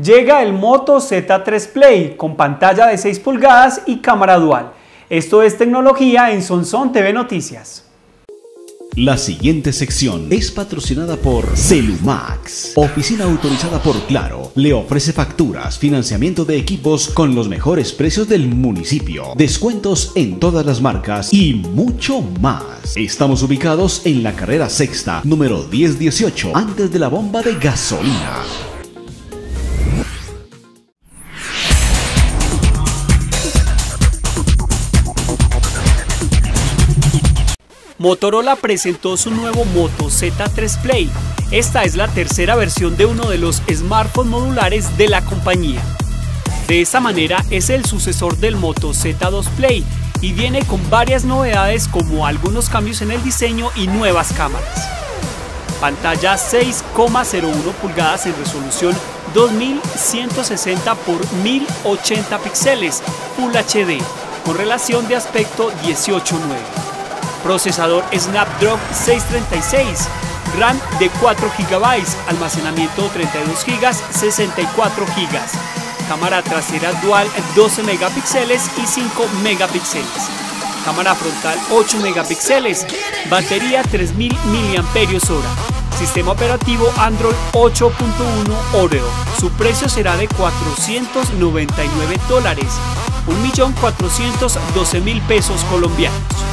Llega el Moto Z3 Play con pantalla de 6 pulgadas y cámara dual. Esto es tecnología en Sonson TV Noticias. La siguiente sección es patrocinada por Celumax, oficina autorizada por Claro. Le ofrece facturas, financiamiento de equipos con los mejores precios del municipio, descuentos en todas las marcas y mucho más. Estamos ubicados en la carrera sexta, número 1018, antes de la bomba de gasolina. Motorola presentó su nuevo Moto Z3 Play. Esta es la tercera versión de uno de los smartphones modulares de la compañía. De esta manera es el sucesor del Moto Z2 Play y viene con varias novedades como algunos cambios en el diseño y nuevas cámaras. Pantalla 6,01 pulgadas en resolución 2160 x 1080 píxeles Full HD con relación de aspecto 18:9 procesador Snapdragon 636, RAM de 4 GB, almacenamiento 32 GB, 64 GB, cámara trasera dual 12 megapíxeles y 5 megapíxeles, cámara frontal 8 megapíxeles, batería 3000 mAh, sistema operativo Android 8.1 Oreo. Su precio será de 499 dólares, 1.412.000 pesos colombianos.